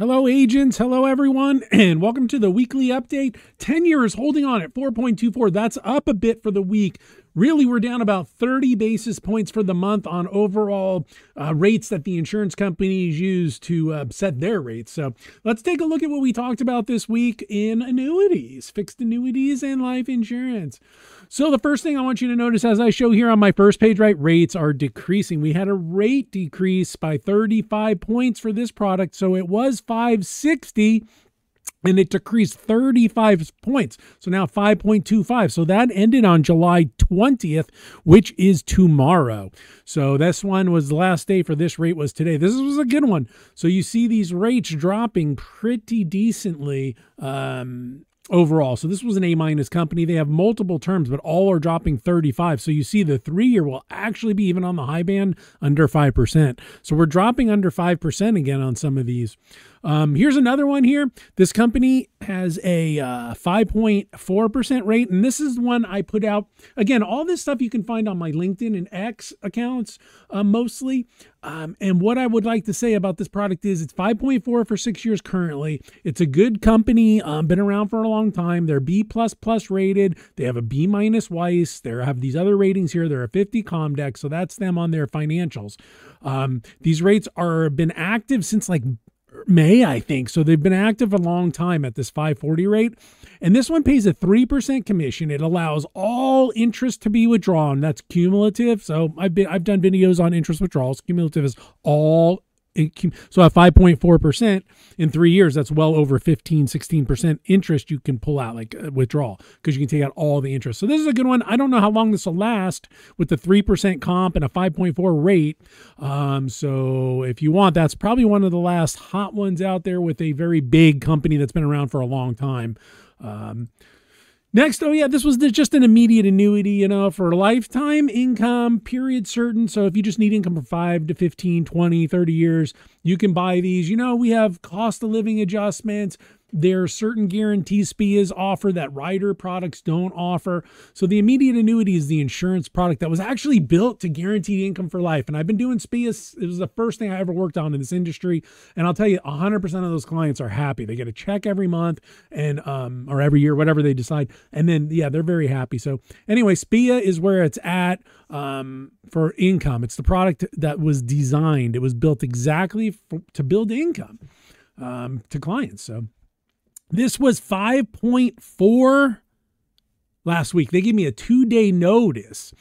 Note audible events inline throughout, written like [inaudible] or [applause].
Hello, agents. Hello, everyone, [clears throat] and welcome to the weekly update. 10 years holding on at 4.24. That's up a bit for the week. Really, we're down about 30 basis points for the month on overall uh, rates that the insurance companies use to uh, set their rates. So let's take a look at what we talked about this week in annuities, fixed annuities, and life insurance. So the first thing I want you to notice as I show here on my first page, right, rates are decreasing. We had a rate decrease by 35 points for this product. So it was 560 and it decreased 35 points. So now 5.25. So that ended on July 20th, which is tomorrow. So this one was the last day for this rate was today. This was a good one. So you see these rates dropping pretty decently um, overall. So this was an A minus company. They have multiple terms, but all are dropping 35. So you see the three year will actually be even on the high band under 5%. So we're dropping under 5% again on some of these. Um, here's another one here. This company has a uh, 5.4% rate, and this is one I put out. Again, all this stuff you can find on my LinkedIn and X accounts uh, mostly. Um, and what I would like to say about this product is it's 5.4 for six years currently. It's a good company, um, been around for a long time. They're B plus plus rated. They have a B minus Weiss. They have these other ratings here. They're a 50 Comdex, so that's them on their financials. Um, these rates are been active since like May, I think. So they've been active a long time at this 540 rate. And this one pays a 3% commission. It allows all interest to be withdrawn. That's cumulative. So I've been I've done videos on interest withdrawals. Cumulative is all so at 5.4% in three years, that's well over 15, 16% interest you can pull out, like uh, withdrawal, because you can take out all the interest. So this is a good one. I don't know how long this will last with the 3% comp and a 5.4 rate. Um, so if you want, that's probably one of the last hot ones out there with a very big company that's been around for a long time. Um, Next, oh yeah, this was just an immediate annuity, you know, for lifetime income, period certain. So if you just need income for 5 to 15, 20, 30 years, you can buy these. You know, we have cost of living adjustments, there are certain guarantees SPIAs offer that rider products don't offer. So the immediate annuity is the insurance product that was actually built to guarantee income for life. And I've been doing SPIAs. It was the first thing I ever worked on in this industry. And I'll tell you, 100% of those clients are happy. They get a check every month and um, or every year, whatever they decide. And then, yeah, they're very happy. So anyway, SPIA is where it's at um, for income. It's the product that was designed. It was built exactly for, to build income um, to clients. So this was 5.4 last week. They gave me a two day notice.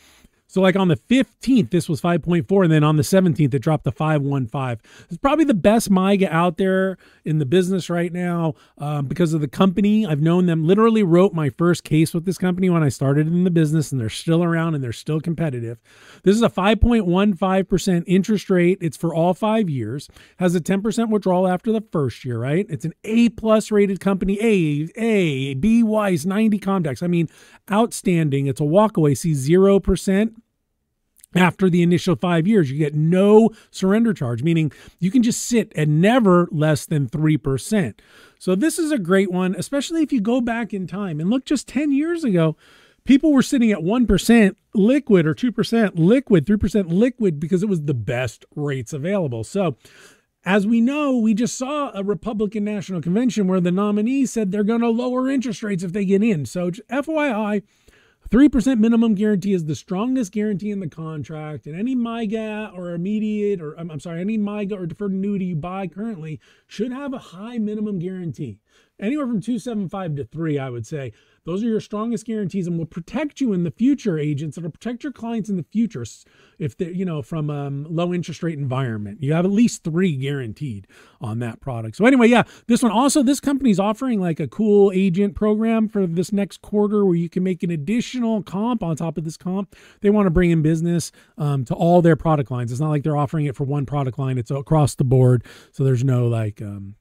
So, like on the 15th, this was 5.4, and then on the 17th, it dropped to 5.15. It's probably the best MYGA out there in the business right now um, because of the company. I've known them, literally wrote my first case with this company when I started in the business, and they're still around and they're still competitive. This is a 5.15% interest rate. It's for all five years, has a 10% withdrawal after the first year, right? It's an A plus rated company, A, A, B Weiss, 90 Comdex. I mean, outstanding. It's a walkaway, see 0% after the initial five years, you get no surrender charge, meaning you can just sit at never less than 3%. So, this is a great one, especially if you go back in time and look just 10 years ago. People were sitting at 1% liquid or 2% liquid, 3% liquid because it was the best rates available. So, as we know, we just saw a Republican National Convention where the nominee said they're going to lower interest rates if they get in. So, FYI, 3% minimum guarantee is the strongest guarantee in the contract, and any MYGA or immediate, or I'm, sorry, any MYGA or deferred annuity you buy currently should have a high minimum guarantee. Anywhere from 275 to 3, I would say. Those are your strongest guarantees and will protect you in the future, agents. It'll protect your clients in the future if they you know, from um, low interest rate environment. You have at least three guaranteed on that product. So anyway, yeah, this one also, this company's offering like a cool agent program for this next quarter where you can make an additional comp on top of this comp. They want to bring in business um, to all their product lines. It's not like they're offering it for one product line. It's across the board. So there's no like, um,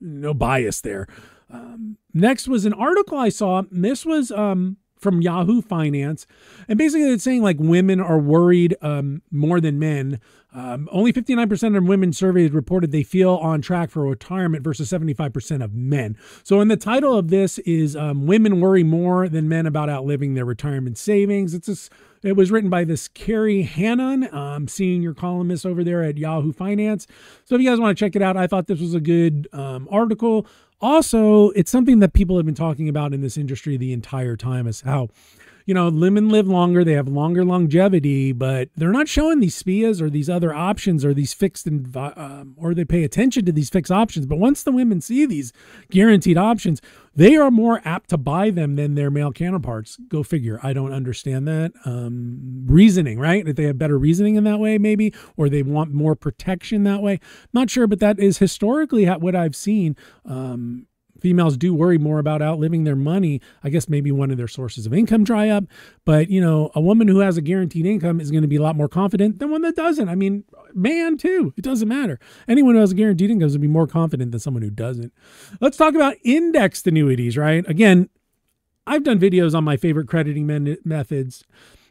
no bias there. Um, next was an article I saw. This was um, from Yahoo Finance, and basically it's saying like women are worried um, more than men Um, only 59% of women surveyed reported they feel on track for retirement versus 75% of men. So, in the title of this is um, Women Worry More Than Men About Outliving Their Retirement Savings. It's a, it was written by this Kerry Hannon, um, senior columnist over there at Yahoo Finance. So, if you guys want to check it out, I thought this was a good um, article. Also, it's something that people have been talking about in this industry the entire time is how you know, women live longer, they have longer longevity, but they're not showing these SPIAs or these other options or these fixed, and um, or they pay attention to these fixed options. But once the women see these guaranteed options, they are more apt to buy them than their male counterparts. Go figure. I don't understand that um, reasoning, right? If they have better reasoning in that way, maybe, or they want more protection that way. Not sure, but that is historically what I've seen. Um, females do worry more about outliving their money. I guess maybe one of their sources of income dry up. But, you know, a woman who has a guaranteed income is going to be a lot more confident than one that doesn't. I mean, man, too. It doesn't matter. Anyone who has a guaranteed income is going to be more confident than someone who doesn't. Let's talk about indexed annuities, right? Again, I've done videos on my favorite crediting methods.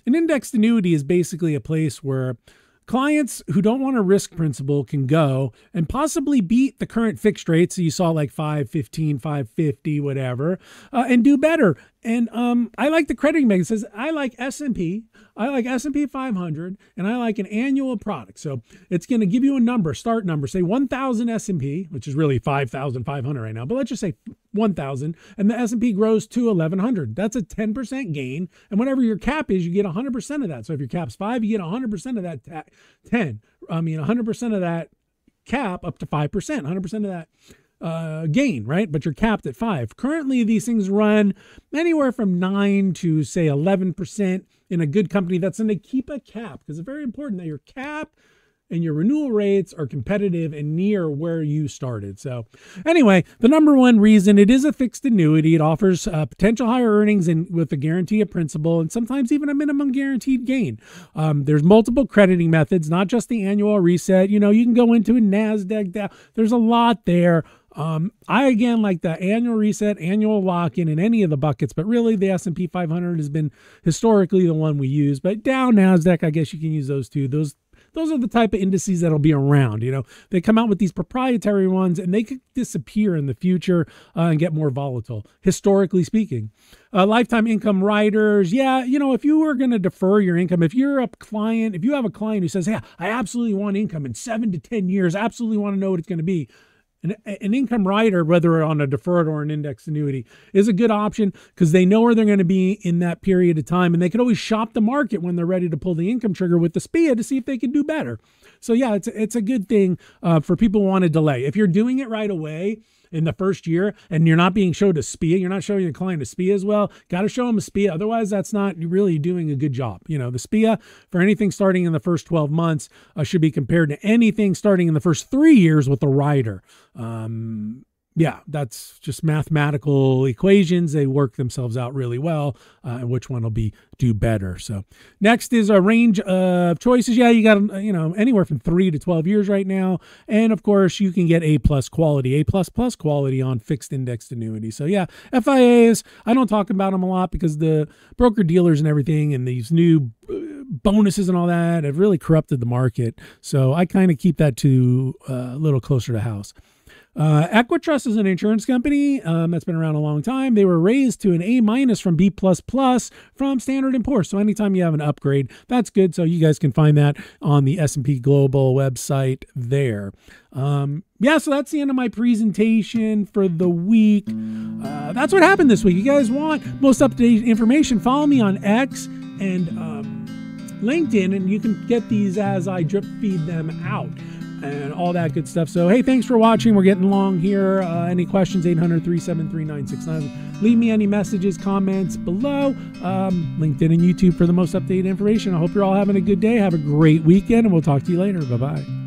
An indexed annuity is basically a place where Clients who don't want to risk principal can go and possibly beat the current fixed rates. You saw like 515, 550, whatever, uh, and do better. And um, I like the crediting method. It says I like S&P, I like S&P 500, and I like an annual product. So it's going to give you a number, start number, say 1,000 S&P, which is really 5,500 right now, but let's just say 1,000, and the S&P grows to 1,100. That's a 10% gain, and whatever your cap is, you get 100% of that. So if your cap's five, you get 100% of that ta- 10. I mean, 100% of that cap up to 5%, 100% of that uh, gain, right? But you're capped at five. Currently, these things run anywhere from nine to say 11% in a good company that's going to keep a cap because it's very important that your cap and your renewal rates are competitive and near where you started. So, anyway, the number one reason it is a fixed annuity, it offers uh, potential higher earnings and with a guarantee of principal and sometimes even a minimum guaranteed gain. Um, there's multiple crediting methods, not just the annual reset. You know, you can go into a NASDAQ, there's a lot there. Um, I again like the annual reset, annual lock-in in any of the buckets, but really the S&P 500 has been historically the one we use. But Dow, Nasdaq, I guess you can use those too. Those those are the type of indices that'll be around. You know, they come out with these proprietary ones, and they could disappear in the future uh, and get more volatile. Historically speaking, uh, lifetime income riders, yeah, you know, if you were going to defer your income, if you're a client, if you have a client who says, "Hey, I absolutely want income in seven to ten years, absolutely want to know what it's going to be," An, an, income rider, whether on a deferred or an index annuity, is a good option because they know where they're going to be in that period of time and they can always shop the market when they're ready to pull the income trigger with the SPIA to see if they can do better. So, yeah, it's, it's a good thing uh, for people who want to delay. If you're doing it right away, in the first year and you're not being showed a SPIA, you're not showing the client a SPIA as well, got to show them a SPIA. Otherwise, that's not really doing a good job. You know, the SPIA for anything starting in the first 12 months uh, should be compared to anything starting in the first three years with a rider. Um, yeah, that's just mathematical equations. They work themselves out really well, uh, and which one will be do better. So next is a range of choices. Yeah, you got you know anywhere from three to twelve years right now, and of course you can get A plus quality, A plus plus quality on fixed indexed annuity. So yeah, FIAs. I don't talk about them a lot because the broker dealers and everything, and these new uh, bonuses and all that have really corrupted the market. So I kind of keep that to uh, a little closer to house. Uh, Equitrust is an insurance company um, that's been around a long time. They were raised to an A minus from B plus plus from Standard and Poor's. So anytime you have an upgrade, that's good. So you guys can find that on the S&P Global website there. Um, yeah, so that's the end of my presentation for the week. Uh, that's what happened this week. You guys want most up to date information? Follow me on X and um, LinkedIn, and you can get these as I drip feed them out and all that good stuff. So, hey, thanks for watching. We're getting long here. Uh, any questions, 800 373 969. Leave me any messages, comments below. Um, LinkedIn and YouTube for the most updated information. I hope you're all having a good day. Have a great weekend, and we'll talk to you later. Bye bye.